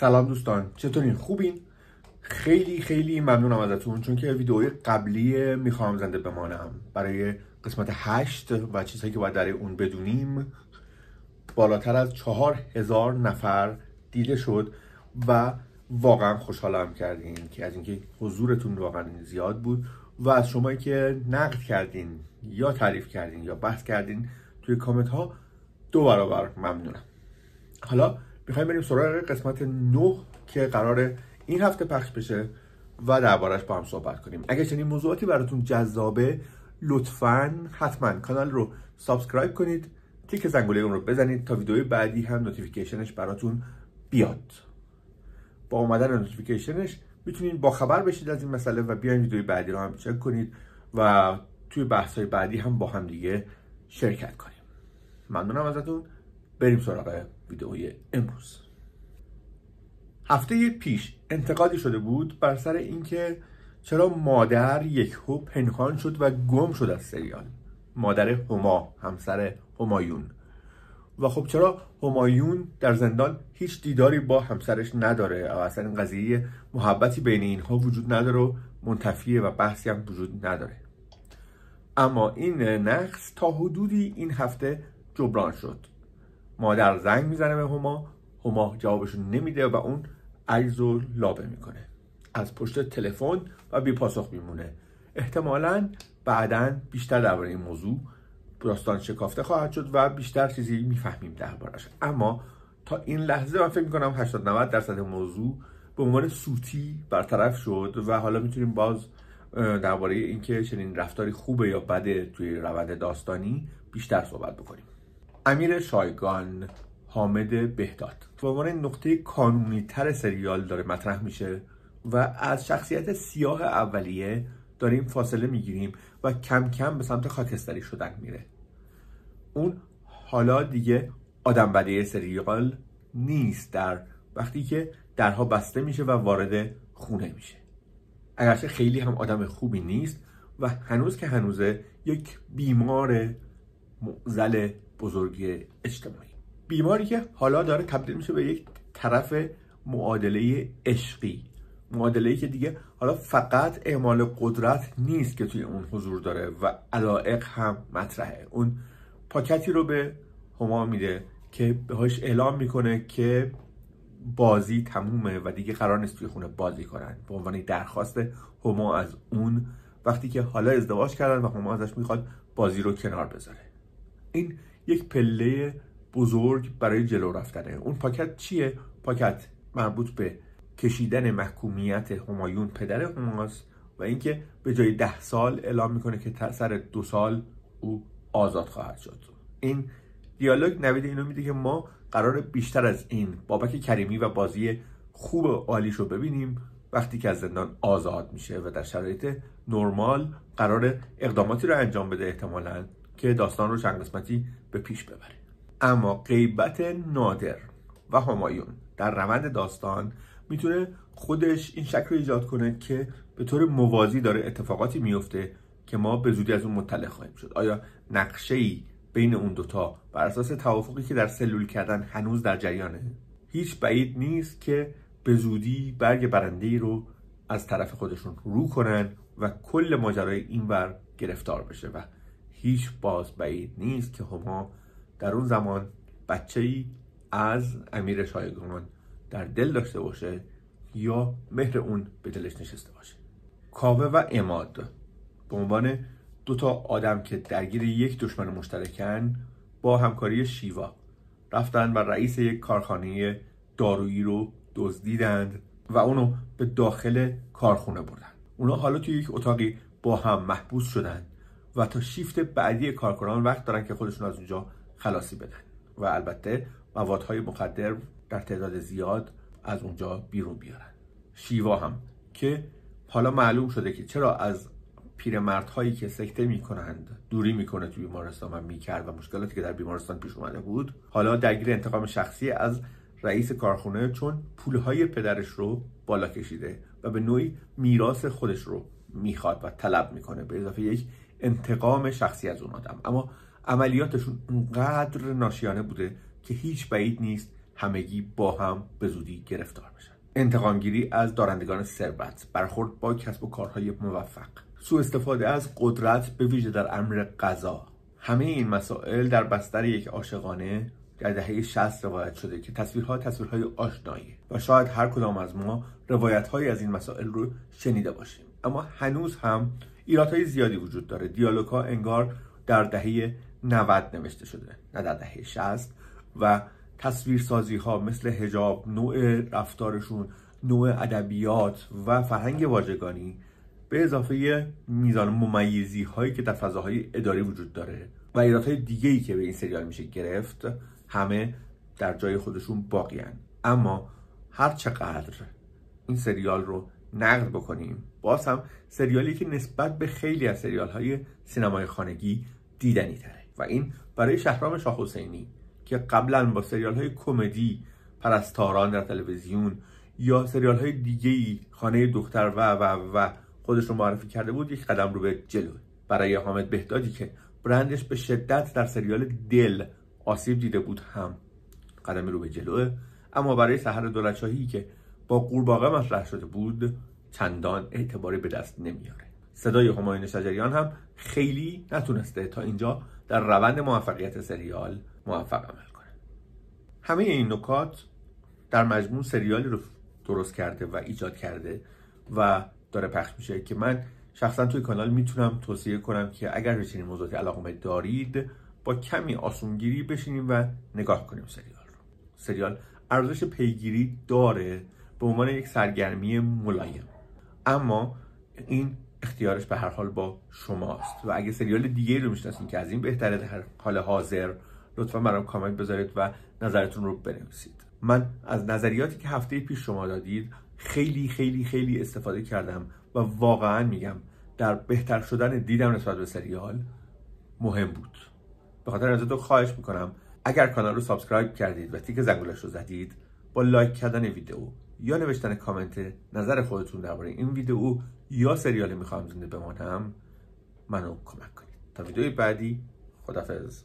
سلام دوستان. چطورین؟ خوبین؟ خیلی خیلی ممنونم ازتون چون که ویدئوی قبلی می‌خوام زنده بمانم. برای قسمت هشت و چیزهایی که باید در اون بدونیم بالاتر از چهار هزار نفر دیده شد و واقعا خوشحالم کردین که از اینکه حضورتون واقعا زیاد بود و از شمایی که نقد کردین یا تعریف کردین یا بحث کردین توی کامنت ها دو برابر ممنونم. حالا می‌خوایم بریم سراغ قسمت 9 که قرار این هفته پخش بشه و دربارش با هم صحبت کنیم. اگه چنین موضوعاتی براتون جذابه لطفا حتما کانال رو subscribe کنید تیک زنگوله اون رو بزنید تا ویدیوی بعدی هم notification ش براتون بیاد. با اومدن notification ش می‌تونید با خبر بشید از این مسئله و بیاین ویدیوی بعدی رو هم چک کنید و توی بحث بعدی هم با هم دیگه شرکت کنیم. ممنونم ازتون. بریم سراغ ویدئوی امروز. هفته پیش انتقادی شده بود بر سر اینکه چرا مادر یک هو پنهان شد و گم شد از سریال. مادر هما همسر همایون. و خب چرا همایون در زندان هیچ دیداری با همسرش نداره؟ و اصلا این قضیه محبتی بین اینها وجود نداره و منتفیه و بحثی هم وجود نداره. اما این نقص تا حدودی این هفته جبران شد. مادر زنگ می‌زنه به هما هما جوابش نمیده و اون عجز و لابه می‌کنه. از پشت تلفن و بی پاسخ میمونه. احتمالا بعدا بیشتر درباره این موضوع داستان شکافته خواهد شد و بیشتر چیزی می‌فهمیم دربارش اما تا این لحظه من فکر می‌کنم 80 90 درصد موضوع به عنوان سوتی برطرف شد و حالا می‌تونیم باز درباره اینکه چنین رفتاری خوبه یا بده توی روند داستانی بیشتر صحبت بکنیم. امیر شایگان حامد بهداد. به عنوان نقطه کانونی تر سریال داره مطرح میشه و از شخصیت سیاه اولیه داریم فاصله می‌گیریم و کم کم به سمت خاکستری شدن میره. اون حالا دیگه آدم بده سریال نیست در وقتی که درها بسته میشه و وارد خونه میشه. اگرچه خیلی هم آدم خوبی نیست و هنوز که هنوزه یک بیمار معزل بزرگی اجتماعی. بیماری که حالا داره تبدیل میشه به یک طرف معادله عشقی. معادله که دیگه حالا فقط اعمال قدرت نیست که توی اون حضور داره و علائق هم مطرحه. اون پاکتی رو به هما میده که بهش اعلام می‌کنه که بازی تمومه و دیگه قرار نیست توی خونه بازی کنن. به عنوان درخواست هما از اون وقتی که حالا ازدواج کردن و هما ازش می‌خواد بازی رو کنار بذاره. این یک پله بزرگ برای جلو رفتنه. اون پاکت چیه؟ پاکت مربوط به کشیدن محکومیت همایون پدر هماست و اینکه به جای ده سال اعلام می‌کنه که سر دو سال او آزاد خواهد شد. این دیالوگ نوید اینو میده که ما قرار بیشتر از این بابک کریمی و بازی خوب عالیش رو ببینیم وقتی که از زندان آزاد میشه و در شرایط نرمال قرار اقداماتی رو انجام بده احتمالا. که داستان رو چند قسمتی به پیش ببره اما غیبت نادر و همایون در روند داستان می‌تونه خودش این شک رو ایجاد کنه که به طور موازی داره اتفاقاتی میفته که ما به زودی از اون مطلع خواهیم شد. آیا نقشه ای بین اون دوتا بر اساس توافقی که در سلول کردن هنوز در جریانه؟ هیچ بعید نیست که به زودی برگ برنده ای رو از طرف خودشون رو کنن و کل ماجرای این بر گرفتار بشه و هیچ باز بعید نیست که هما در اون زمان بچه ای از امیر شایگان در دل داشته باشه یا مهر اون به دلش نشسته باشه. کاوه و اماد به عنوان دو تا آدم که درگیر یک دشمن مشترکن با همکاری شیوا رفتن و رئیس یک کارخانه دارویی رو دزدیدند و اونو به داخل کارخونه بردن. اونا حالا توی یک اتاقی با هم محبوس شدن. و تا شیفت بعدی کارکنان وقت دارن که خودشون از اونجا خلاصی بدن. و البته موادهای مخدر در تعداد زیاد از اونجا بیرون بیارن. شیوا هم که حالا معلوم شده که چرا از پیرمردهایی که سکته می‌کنند دوری می‌کنه توی بیمارستان و می‌کرد و مشکلاتی که در بیمارستان پیش اومده بود حالا درگیر انتقام شخصی از رئیس کارخونه چون پولهای پدرش رو بالا کشیده و به نوعی میراث خودش رو می‌خواد و طلب می‌کنه. به اضافه یک انتقام شخصی از اون آدم. اما عملیاتشون اونقدر ناشیانه بوده که هیچ بعید نیست همگی با هم به زودی گرفتار بشن. انتقامگیری از دارندگان ثروت برخورد با کسب و کارهای موفق. سوء استفاده از قدرت به ویژه در امر غذا همه این مسائل در بستر یک عاشقانه در دهه 60 روایت شده که تصویرها تصویرهای آشنایی و شاید هر کدام از ما روایت از این مسائل رو شنیده باشیم. اما هنوز هم ایرادهای زیادی وجود داره. دیالوگ ها انگار در دهه 90 نوشته شده نه در دهه 60 و تصویرسازی ها مثل هجاب نوع رفتارشون نوع ادبیات و فرهنگ واژگانی به اضافه میزان ممیزی هایی که در فضاهای اداری وجود داره و ایرادهای دیگه ای که به این سریال میشه گرفت همه در جای خودشون باقیان اما هر چقدر این سریال رو نقد بکنیم. باز هم سریالی که نسبت به خیلی از سریال های سینمای خانگی دیدنی تره و این برای شهرام شاه حسینی که قبلا با سریال های کمدی پرستاران در تلویزیون یا سریال های دیگه خانه دختر و و و خودش رو معرفی کرده بود یک قدم رو به جلو. برای حامد بهدادی که برندش به شدت در سریال دل آسیب دیده بود هم قدم رو به جلوه اما برای سحر دولتشاهی که با قورباغه مطرح شده بود چندان اعتباری به دست نمیاره. صدای همایون شجریان هم خیلی نتونسته تا اینجا در روند موفقیت سریال موفق عمل کنه. همه این نکات در مجموع سریالی رو درست کرده و ایجاد کرده و داره پخش میشه که من شخصا توی کانال می‌تونم توصیه کنم که اگر به چنین موضوعاتی علاقه دارید با کمی آسونگیری بشینیم و نگاه کنیم سریال رو. سریال ارزش پیگیری داره به عنوان یک سرگرمی ملایم. اما این اختیارش به هر حال با شماست. و اگه سریال دیگه رو می‌شناسین که از این بهتره در حال حاضر لطفا برام کامنت بذارید و نظرتون رو بنویسید. من از نظریاتی که هفته پیش شما دادید خیلی خیلی خیلی استفاده کردم و واقعا میگم در بهتر شدن دیدم نسبت به سریال مهم بود. به خاطر ازتون خواهش می‌کنم اگر کانال رو subscribe کردید و تیک زنگولش رو زدید با لایک کردن ویدیو یا نوشتن کامنت نظر خودتون درباره این ویدیو یا سریال می‌خوام زنده بمانم منو کمک کنید. تا ویدیوی بعدی خدافظ